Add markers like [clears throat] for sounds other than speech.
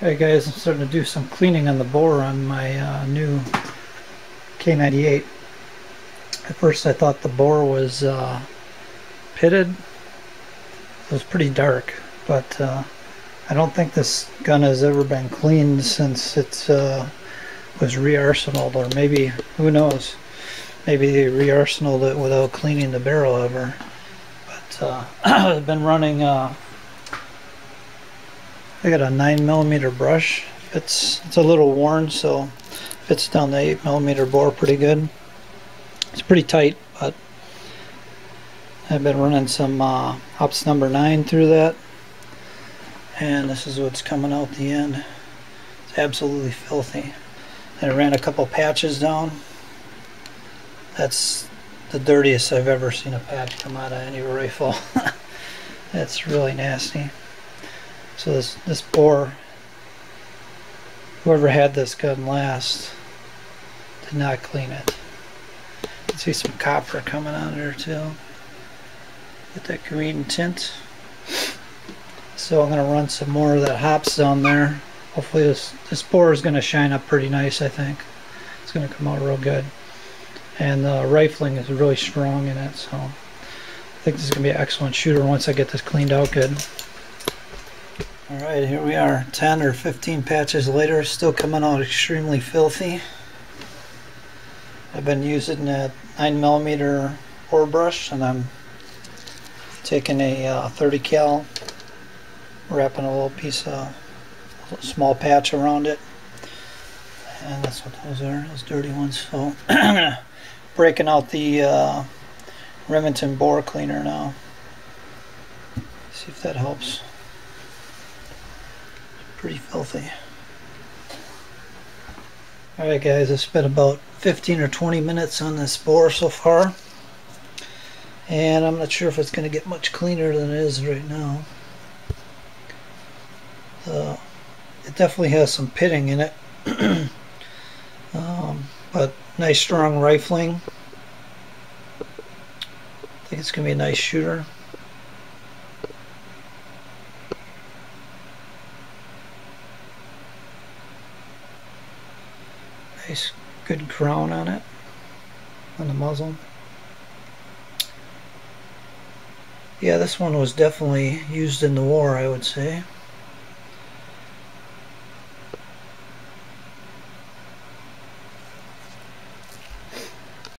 Hey guys, I'm starting to do some cleaning on the bore on my uh, new K98. At first I thought the bore was uh, pitted. It was pretty dark, but uh, I don't think this gun has ever been cleaned since it uh, was re-arsenaled, or maybe, who knows, maybe they re-arsenaled it without cleaning the barrel ever. But uh, [clears throat] I've been running uh, I got a 9 millimeter brush. It's it's a little worn, so fits down the 8 millimeter bore pretty good. It's pretty tight, but I've been running some uh, number 9 through that. And this is what's coming out the end. It's absolutely filthy. And I ran a couple patches down. That's the dirtiest I've ever seen a patch come out of any rifle. [laughs] That's really nasty. So this, this bore, whoever had this gun last, did not clean it. See some copper coming on there too. Get that green tint. So I'm going to run some more of that Hoppe's down there. Hopefully this, this bore is going to shine up pretty nice, I think. It's going to come out real good. And the rifling is really strong in it, so I think this is going to be an excellent shooter once I get this cleaned out good. Alright, here we are, 10 or 15 patches later, still coming out extremely filthy. I've been using a 9mm ore brush and I'm taking a uh, 30 cal, wrapping a little piece of small patch around it. And that's what those are, those dirty ones. So [clears throat] I'm breaking out the uh, Remington bore cleaner now. See if that helps pretty filthy. Alright guys, I spent about 15 or 20 minutes on this bore so far. And I'm not sure if it's going to get much cleaner than it is right now. Uh, it definitely has some pitting in it. [clears throat] um, but nice strong rifling. I think it's going to be a nice shooter. Nice good crown on it, on the muzzle. Yeah, this one was definitely used in the war, I would say.